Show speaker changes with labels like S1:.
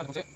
S1: 아, 하나 둘셋